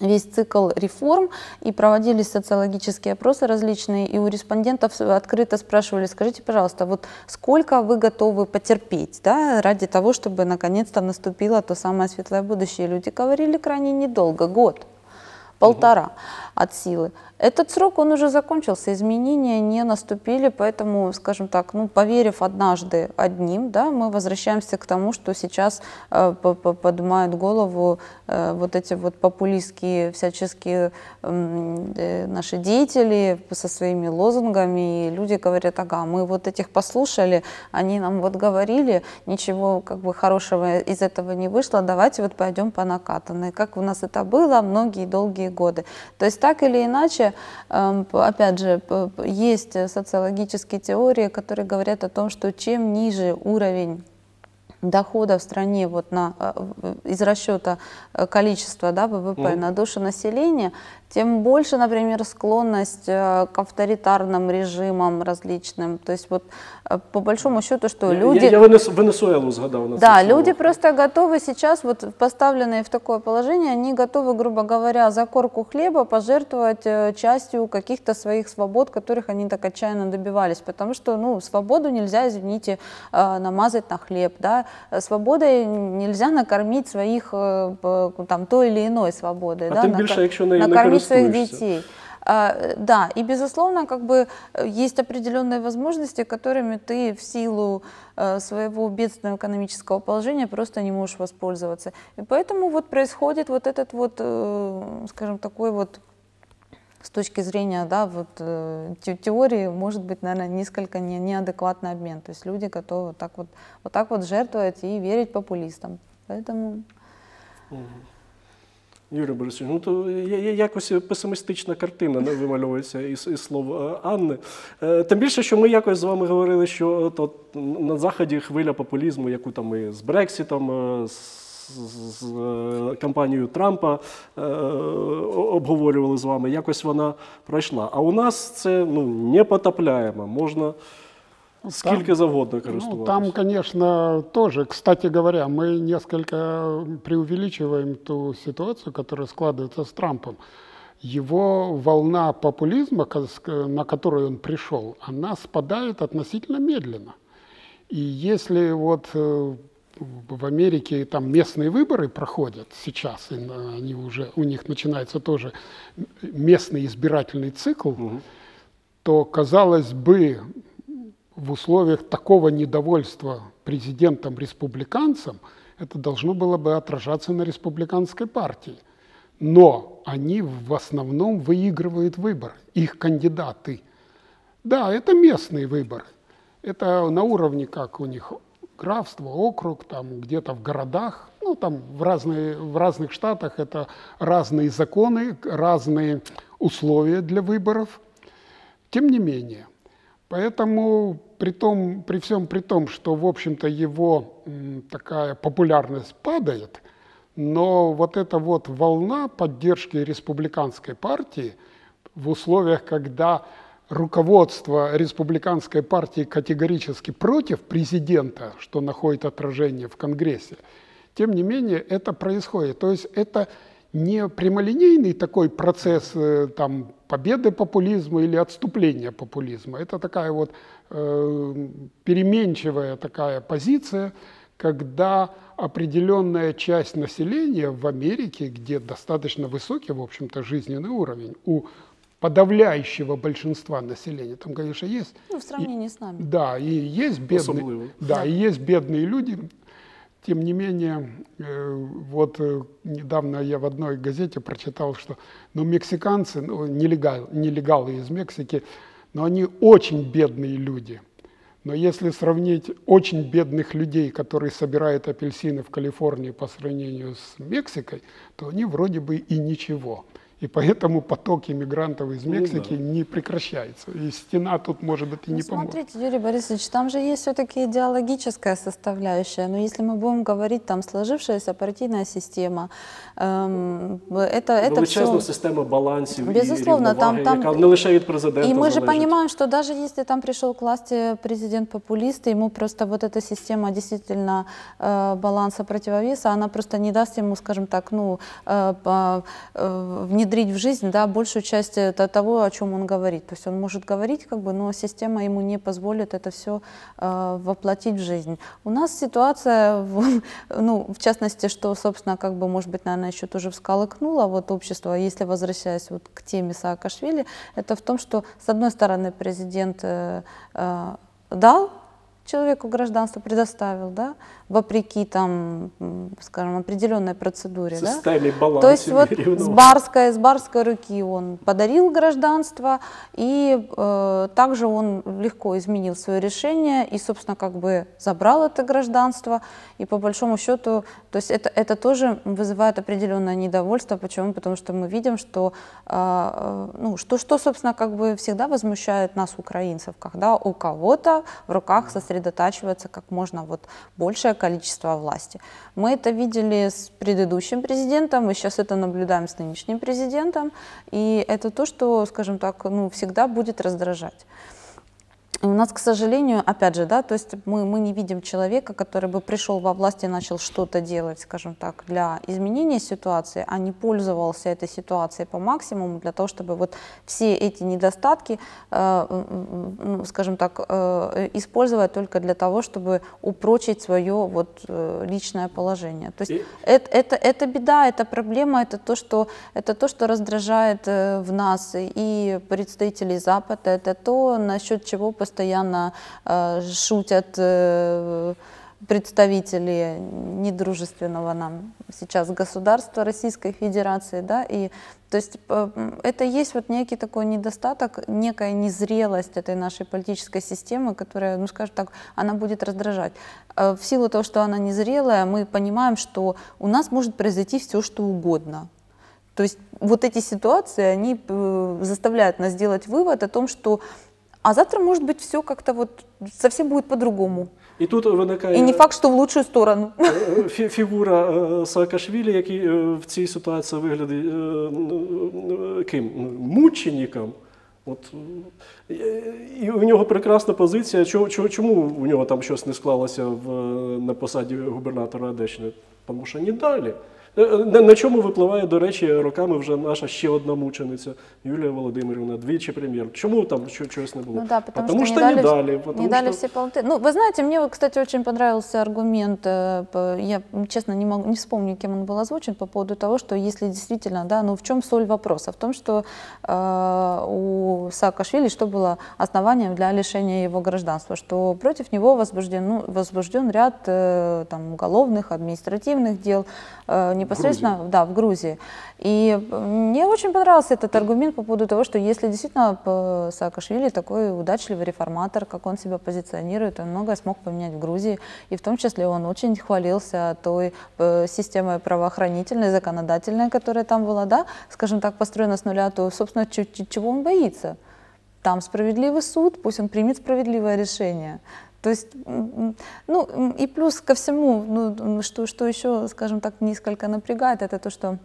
весь цикл реформ и проводились социологические опросы различные, и у респондентов открыто спрашивали, скажите, пожалуйста, вот сколько вы готовы потерпеть да, ради того, чтобы наконец-то наступило то самое светлое будущее? Люди говорили крайне недолго, год, полтора от силы. Этот срок, он уже закончился, изменения не наступили, поэтому, скажем так, ну, поверив однажды одним, да, мы возвращаемся к тому, что сейчас э, по- по- поднимают голову э, вот эти вот популистские всяческие э, наши деятели со своими лозунгами, и люди говорят, ага, мы вот этих послушали, они нам вот говорили, ничего как бы хорошего из этого не вышло, давайте вот пойдем по накатанной, как у нас это было многие долгие годы. То есть так или иначе, эм, опять же, есть социологические теории, которые говорят о том, что чем ниже уровень дохода в стране вот на, э, из расчета э, количества да, ВВП на душу населения, тем больше, например, склонность э, к авторитарным режимам различным. То есть вот э, по большому счету, что Я- люди... Я, я Венес- Венесуелу згадав на Да, люди просто готовы сейчас, вот поставленные в такое положение, они готовы, грубо говоря, за корку хлеба пожертвовать э, частью каких-то своих свобод, которых они так отчаянно добивались. Потому что, ну, свободу нельзя, извините, намазать на хлеб, да, свободой нельзя накормить своих, там, той или иной свободой, А да, тем больше, нею не накормить своих користуешься. детей. А, Да, и безусловно, как бы э, есть определенные возможности, которыми ты в силу э, своего бедственного экономического положения просто не можешь воспользоваться. И поэтому вот происходит вот этот вот, э, скажем, такой вот с точки зрения, да, вот э, те- теории, может быть, наверное, несколько не, неадекватный обмен. То есть люди готовы вот так вот, вот так вот жертвовать и верить популистам. Поэтому Юрій Борисович, ну то якось песимістична картина не вимальовується із, із слов е, Анни. Е, Тим більше, що ми якось з вами говорили, що от на заході хвиля популізму, яку там ми з Брексітом, е, з, з, кампанією Трампа е, обговорювали з вами, якось вона пройшла. А у нас це ну, непотопляємо, можна завгодно Ну, користуватися. там, конечно, тоже, кстати говоря, мы несколько преувеличиваем ту ситуацию, которая складывается с Трампом. его волна популизма, на которую он пришел, она спадает относительно медленно. И если вот э, в Америке там местные выборы проходят сейчас, и они уже, у них начинается тоже местный избирательный цикл, то, казалось бы, в условиях такого недовольства президентом-республиканцем это должно было бы отражаться на республиканской партии. Но они в основном выигрывают выборы, их кандидаты. Да, это местные выборы. Это на уровне, как у них графство, округ, там где-то в городах, ну там в, разные, в разных штатах это разные законы, разные условия для выборов. Тем не менее, поэтому при, том, при всем при том, что, в общем-то, его такая популярность падает, но вот эта вот волна поддержки республиканской партии в условиях, когда руководство республиканской партии категорически против президента, что находит отражение в Конгрессе, тем не менее это происходит. То есть это не прямолинейный такой процесс э, там, победы популизма или отступления популизма. Это такая вот э, переменчивая такая позиция, когда определенная часть населения в Америке, где достаточно высокий, в общем-то, жизненный уровень, у подавляющего большинства населения, там, конечно, есть Ну, в сравнении с нами. да, и есть бедные, Особливо. да, и есть бедные люди. Тем не менее, э, вот э, недавно я в одной газете прочитал, что ну, мексиканцы, ну, нелегал, нелегалы из Мексики, но они очень бедные люди. Но если сравнить очень бедных людей, которые собирают апельсины в Калифорнии по сравнению с Мексикой, то они вроде бы и ничего. И поэтому поток иммигрантов из Ну да. Мексики не прекращается. И стена тут, может быть, и Ну, не поможет. смотрите, Юрий Борисович, там же есть все-таки идеологическая составляющая. Но если мы будем говорить, там сложившаяся партийная система, эм, это, это Величезна все... система балансів Безусловно, і там- рівноваги, там- яка не лише від президента И мы же залежить. понимаем, что даже если там пришел к власти президент-популист, ему просто вот эта система действительно э, баланса противовеса, она просто не даст ему, скажем так, ну, э, по- э, внедрить в жизнь да, большую часть э, то- того, о чем он говорит. То есть он может говорить, как бы, но система ему не позволит это все воплотить в жизнь. У нас ситуация, в- (laughs) ну, в частности, что, собственно, как бы, может быть, наверное, еще тоже всколыхнуло вот общество, если возвращаясь вот к теме Саакашвили, это в том, что, с одной стороны, президент э, э, дал человеку гражданство, предоставил, да, вопреки там, м, скажем, определенной процедуре, да. Системі балансів То есть вот і с рівноваги. барской, с барской руки он подарил гражданство, и э, также он легко изменил свое решение и, собственно, как бы забрал это гражданство. И по большому счету, то есть это, это тоже вызывает определенное недовольство. Почему? Потому что мы видим, что, э, э, ну, что, что, собственно, как бы всегда возмущает нас, украинцев, когда у кого-то в руках сосредотачивается как можно вот большее количество власти. Мы это видели с предыдущим президентом, и сейчас это наблюдаем с нынешним президентом, и это то, что, скажем так, ну, всегда будет раздражать. У нас, к сожалению, опять же, да, то есть мы, мы не видим человека, который бы пришел во власть и начал что-то делать, скажем так, для изменения ситуации, а не пользовался этой ситуацией по максимуму для того, чтобы вот все эти недостатки, э, ну, скажем так, э, использовать только для того, чтобы упрочить свое вот э, личное положение. То есть И- это, это, это беда, это проблема, это то, что, это то, что раздражает э, в нас и представителей Запада, это то, насчет чего постоянно э, шутят э, представители недружественного нам сейчас государства Российской Федерации, да, и то есть э, это есть вот некий такой недостаток, некая незрелость этой нашей политической системы, которая, ну скажем так, она будет раздражать. В силу того, что она незрелая, мы понимаем, что у нас может произойти все, что угодно. То есть вот эти ситуации, они заставляют нас сделать вывод о том, что а завтра может быть все как-то вот совсем будет по-другому. І тут виникає И не факт, что в лучшую сторону. (laughs) е, фі- фігура е, Саакашвілі, який е, в цій ситуації виглядає е, е, ким? Мучеником. От, е, і у нього прекрасна позиція. Чому, у нього там щось не склалося в, на посаді губернатора Одещини? Тому що не дали. Е, е, На, на чому випливає, до речі, роками вже наша ще одна мучениця Юлія Володимирівна, двічі прем'єр. Чому там що, чогось не було? Ну да, потому, потому что, что не не дали, дали. потому не дали что- все полноты. Ну, вы знаете, мне, вот, кстати, очень понравился аргумент, э, по- я, м, честно, не, могу, не вспомню, кем он был озвучен, по поводу того, что если действительно, да, ну в чем соль вопроса? В том, что э, у Саакашвили что было основанием для лишения его гражданства, что против него возбужден, ну, возбужден ряд э, там, уголовных, административных дел э, непосредственно да, в Грузии. И э, мне очень понравился этот аргумент по поводу того, что если действительно э, Саакашвили такой удачливый реформатор, как он себя позиционирует, он многое смог поменять в Грузии, и в том числе он очень хвалился той э, системой правоохранительной, законодательной, которая там была, да, скажем так, построена с нуля, то, собственно, чего он боится? Там справедливый суд, пусть он примет справедливое решение. То есть, ну, и плюс ко всему, ну, что, что еще, скажем так, несколько напрягает, это то, что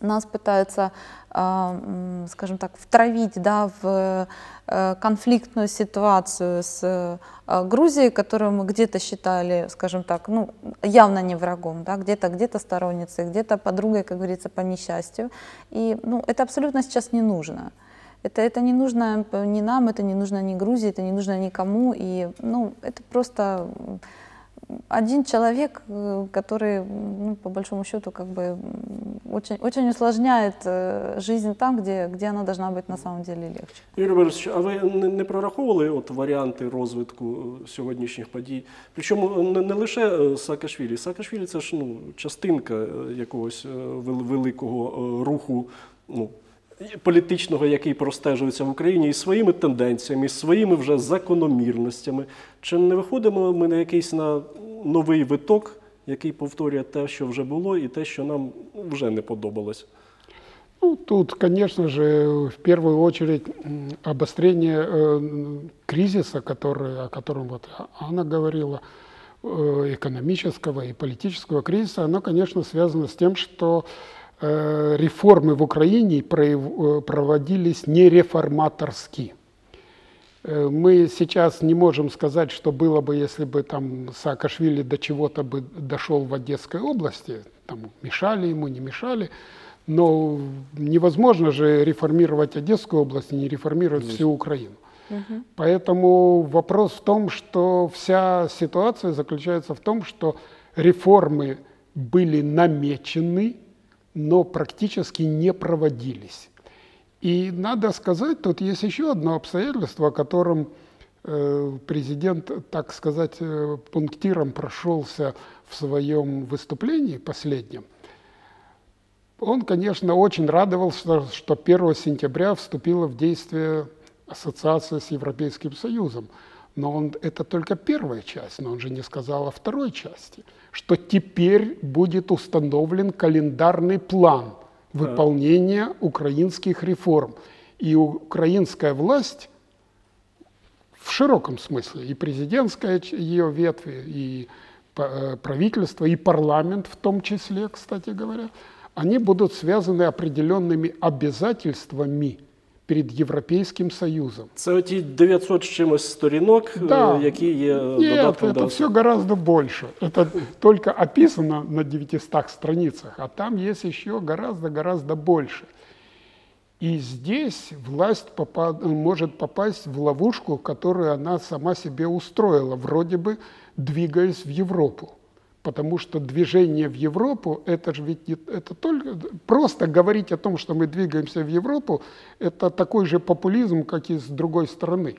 нас пытаются, а, скажем так, втравить да, в э, конфликтную ситуацию с э, Грузией, которую мы где-то считали, скажем так, ну, явно не врагом, да, где-то где сторонницей, где-то подругой, как говорится, по несчастью. И ну, это абсолютно сейчас не нужно. Это, это не нужно п- ни нам, это не нужно ни Грузии, это не нужно никому. И ну, это просто м, один человек, э, который, м, ну, по большому счету, как бы м, очень, очень усложняет э, жизнь там, где, где она должна быть на самом деле легче. Юрій Борисович, а ви не, не прораховували от варіанти розвитку е, сьогоднішніх подій? Причому не, не лише е, Саакашвілі. Саакашвілі це ж ну, частинка е, якогось е, вел- великого е, руху ну, і політичного, який простежується в Україні, і своїми тенденціями, і своїми вже закономірностями. Чи не виходимо ми на якийсь на новий виток, який повторює те, що вже було, і те, що нам вже не подобалось? Ну, тут, конечно же, в первую очередь м, обострение э, кризиса, который, о котором вот Анна говорила, э, экономического и политического кризиса, оно, конечно, связано с тем, что э, реформы в Украине э, проводились не реформаторски. Э, Мы сейчас не можем сказать, что было бы, если бы там Саакашвили до чего-то бы дошел в Одесской области, там мешали ему, не мешали, но невозможно же реформировать Одесскую область и не реформировать всю Украину. Поэтому вопрос в том, что вся ситуация заключается в том, что реформы были намечены, но практически не проводились. И надо сказать, тут есть еще одно обстоятельство, о котором э, президент, так сказать, э, пунктиром прошелся в своем выступлении последнем. Он, конечно, очень радовался, что 1 сентября вступила в действие ассоциация с Европейским Союзом. Но он, это только первая часть, но он же не сказал о второй части, что теперь будет установлен календарный план выполнения украинских реформ. И украинская власть в широком смысле, и президентская ее ветви, и э, правительство, и парламент в том числе, кстати говоря, они будут связаны определенными обязательствами перед Европейским Союзом. Це оті 900 з чимось сторінок, е, Да. які є е, Нет, додатком это до все гораздо больше. Это только описано на 900 страницах, а там есть еще гораздо-гораздо больше. И здесь власть попа- может попасть в ловушку, которую она сама себе устроила, вроде бы двигаясь в Европу. Потому что движение в Европу, это же ведь не- это только просто говорить о том, что мы двигаемся в Европу, это такой же популизм, как и с другой стороны.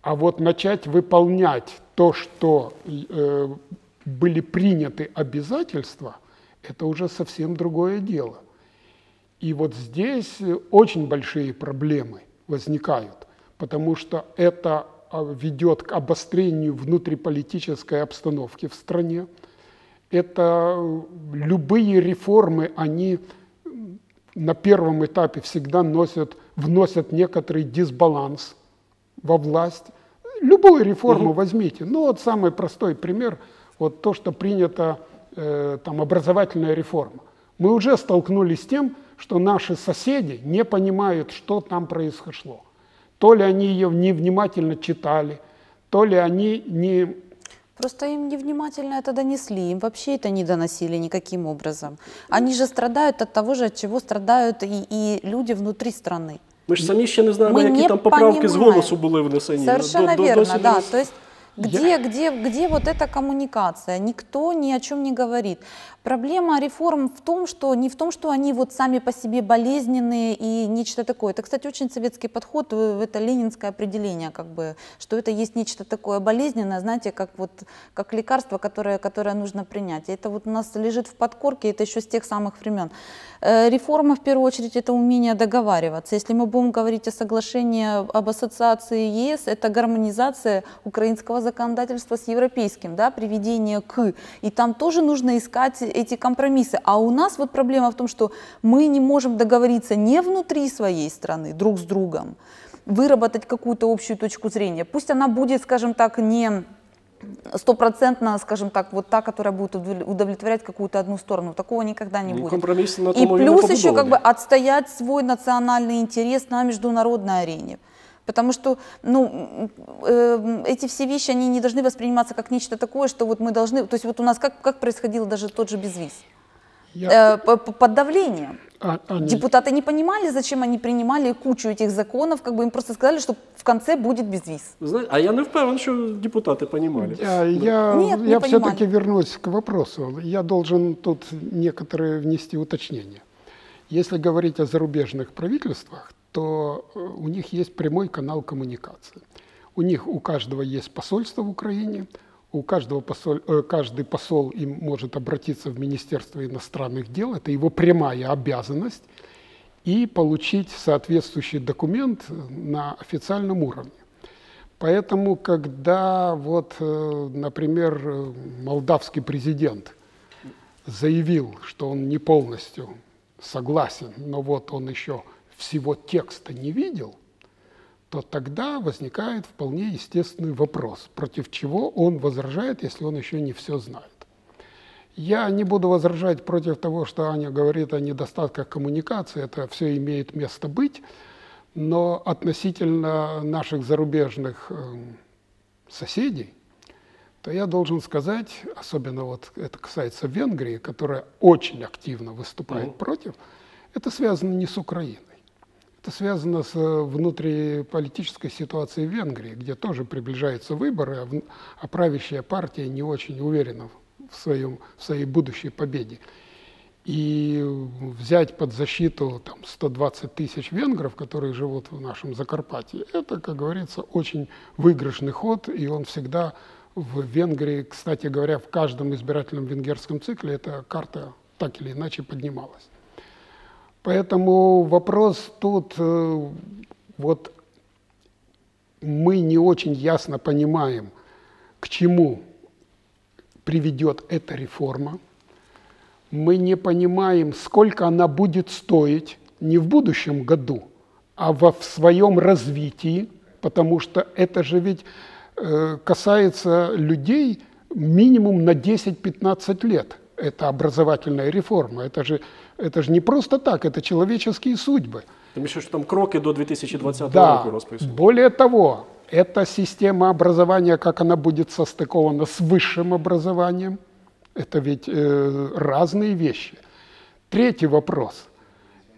А вот начать выполнять то, что э, были приняты обязательства, это уже совсем другое дело. И вот здесь очень большие проблемы возникают, потому что это ведет к обострению внутриполитической обстановки в стране. Это э, любые реформы, они на первом этапе всегда носят, вносят некоторый дисбаланс во власть. Любую реформу возьмите. Ну вот самый простой пример, вот то, что принято, э, там образовательная реформа. Мы уже столкнулись с тем, что наши соседи не понимают, что там произошло. То ли они ее невнимательно читали, то ли они не Просто им невнимательно это донесли, им вообще это не доносили никаким образом. Они же страдают от того же, от чего страдают и, и люди внутри страны. Ми ж самі ще не знаємо, Ми які не там поправки з понімаємо. голосу були внесені. Совершенно До- до- верно, досі да. не- То есть где, где, где вот эта коммуникация? Никто ни о чем не говорит. Проблема реформ в том, что не в том, что они вот сами по себе болезненные и нечто такое. Это, кстати, очень советский подход, э, это ленинское определение, как бы, что это есть нечто такое болезненное, знаете, как вот как лекарство, которое, которое нужно принять. Это вот у нас лежит в подкорке, это еще с тех самых времен. Э, Реформа, в первую очередь, это умение договариваться. Если мы будем говорить о соглашении об ассоциации ЕС, это гармонизация украинского законодательства с европейским, да, приведение к. И там тоже нужно искать эти компромиссы. А у нас вот проблема в том, что мы не можем договориться не внутри своей страны друг с другом, выработать какую-то общую точку зрения. Пусть она будет, скажем так, не стопроцентно, скажем так, вот та, которая будет удовле- удовлетворять какую-то одну сторону. Такого никогда не Ну, будет. компромисс на И він і плюс еще как бы отстоять свой национальный интерес на международной арене. Потому что ну, э, эти все вещи, они не должны восприниматься как нечто такое, что вот мы должны... То есть вот у нас как, как происходил даже тот же безвиз? Я- Э, по- по- под давлением. А- Аня, Депутаты не понимали, зачем они принимали кучу этих законов, как бы им просто сказали, что в конце будет безвиз. Зна- А я не впевнений, що депутати понімали. Я, я, Нет, не я понимали. все-таки вернусь к вопросу. Я должен тут некоторые внести уточнения. Если говорить о зарубежных правительствах, то э, у них есть прямой канал коммуникации. У них у каждого есть посольство в Украине, у каждого посоль, э, каждый посол им может обратиться в Министерство иностранных дел, это его прямая обязанность, и получить соответствующий документ на официальном уровне. Поэтому, когда вот, э, например, э, молдавский президент заявил, что он не полностью согласен, но вот он еще всего текста не видел, то тогда возникает вполне естественный вопрос, против чего он возражает, если он еще не все знает. Я не буду возражать против того, что Аня говорит о недостатках коммуникации, это все имеет место быть, но относительно наших зарубежных эм, соседей, то я должен сказать, особенно вот это касается Венгрии, которая очень активно выступает Мгм. против, это связано не с Украиной. Это связано с э, внутриполитической ситуацией в Венгрии, где тоже приближаются выборы, а, а правящая партия не очень уверена в, своем, в своей будущей победе. И взять под защиту там, 120 тысяч венгров, которые живут в нашем Закарпатье, это, как говорится, очень выигрышный ход, и он всегда в Венгрии, кстати говоря, в каждом избирательном венгерском цикле эта карта так или иначе поднималась. Поэтому вопрос тут, э, вот мы не очень ясно понимаем, к чему приведет эта реформа. Мы не понимаем, сколько она будет стоить не в будущем году, а во в своем развитии, потому что это же ведь э, касается людей минимум на 10-15 лет. Это образовательная реформа. Это же, это же не просто так, это человеческие судьбы. Тому що ж там кроки до 2020 Да, року розписані. более того, эта система образования, как она будет состыкована с высшим образованием, это ведь э, разные вещи. Третий вопрос.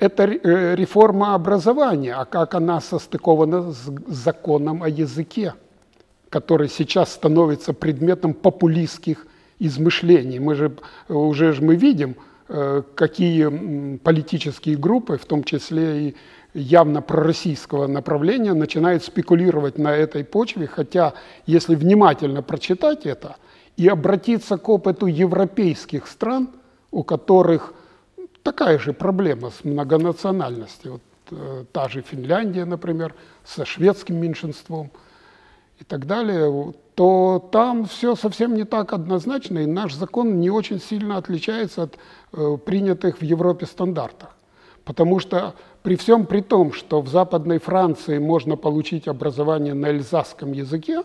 Это э, реформа образования, а как она состыкована с законом о языке, который сейчас становится предметом популистских измышлений. Мы же уже ж мы видим, э, какие политические группы, в том числе и явно пророссийского направления, начинают спекулировать на этой почве, хотя если внимательно прочитать это и обратиться к опыту европейских стран, у которых такая же проблема с многонациональностью, вот, э, та же Финляндия, например, со шведским меньшинством и так далее, то там все совсем не так однозначно, и наш закон не очень сильно отличается от э, принятых в Европе стандартах. Потому что при всем при том, что в Западной Франции можно получить образование на эльзасском языке,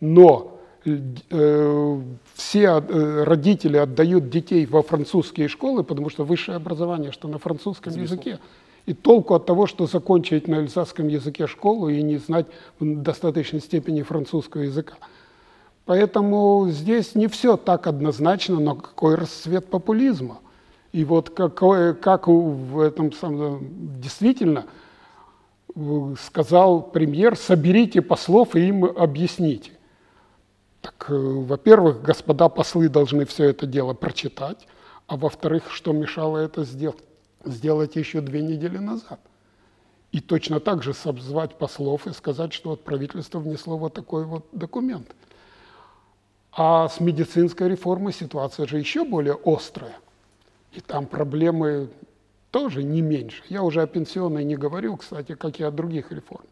но э, все э, родители отдают детей во французские школы, потому что высшее образование, что на французском языке. И толку от того, что закончить на эльзасском языке школу и не знать в достаточной степени французского языка. Поэтому здесь не все так однозначно, но какой расцвет популизма. И вот какой, как в этом самом, действительно э, сказал премьер, соберите послов и им объясните. Так, э, во-первых, господа послы должны все это дело прочитать, а во-вторых, что мешало это сделать, сделать еще две недели назад? И точно так же созвать послов и сказать, что вот правительство внесло вот такой вот документ. А с медицинской реформой ситуация же еще более острая. И там проблемы тоже не меньше. Я уже о пенсионной не говорю, кстати, как и о других реформах.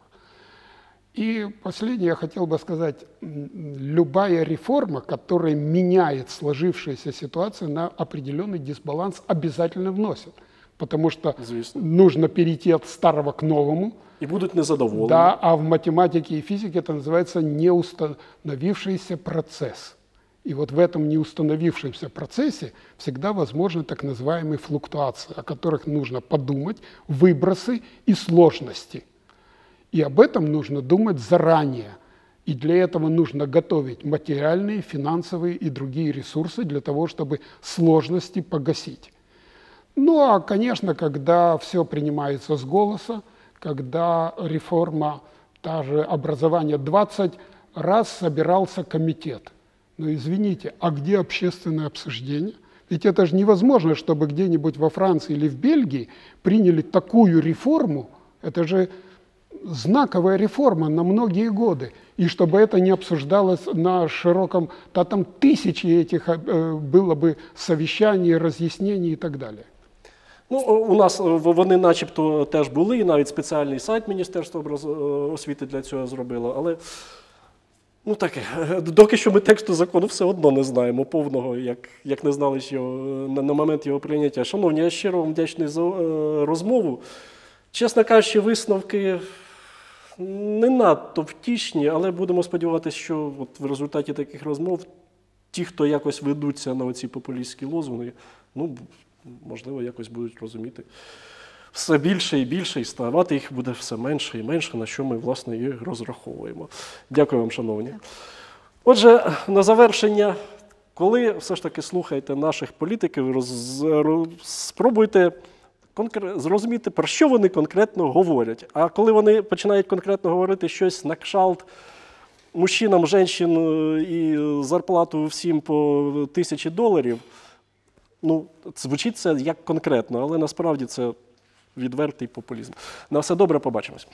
И последнее я хотел бы сказать, любая реформа, которая меняет сложившуюся ситуацию на определенный дисбаланс, обязательно вносит. Потому что Известно. нужно перейти от старого к новому, І будуть незадоволені. да, а в математике и физике это называется неустановившийся процесс. И вот в этом неустановившемся процессе всегда возможны так называемые флуктуации, о которых нужно подумать, выбросы и сложности. И об этом нужно думать заранее. И для этого нужно готовить материальные, финансовые и другие ресурсы для того, чтобы сложности погасить. Ну а, конечно, когда все принимается с голоса, когда реформа, та же образование, 20 раз собирался комитет. Но извините, а где общественное обсуждение? Ведь это же невозможно, чтобы где-нибудь во Франции или в Бельгии приняли такую реформу. Это же знаковая реформа на многие годы. И чтобы это не обсуждалось на широком, да там тысячи этих э, было бы совещаний, разъяснений и так далее. Ну, у нас е, вони начебто теж були, і навіть спеціальний сайт Міністерства е, освіти для цього зробило. Але ну таке, е, доки що ми тексту закону все одно не знаємо повного, як, як не знали е, на, на момент його прийняття. Шановні, я щиро вам вдячний за е, розмову. Чесно кажучи, висновки не надто втішні, але будемо сподіватися, що от в результаті таких розмов ті, хто якось ведуться на оці популістські лозунги, ну, можливо, якось будуть розуміти все більше і більше, і ставати їх буде все менше і менше, на що ми, власне, і розраховуємо. Дякую вам, шановні. Отже, на завершення, коли все ж таки слухаєте наших політиків, роз, спробуйте зрозуміти, про що вони конкретно говорять. А коли вони починають конкретно говорити щось на кшалт мужчинам, женщин е, і зарплату всім по тисячі доларів, ну, звучить це як конкретно, але насправді це відвертий популізм. На все добре, побачимось.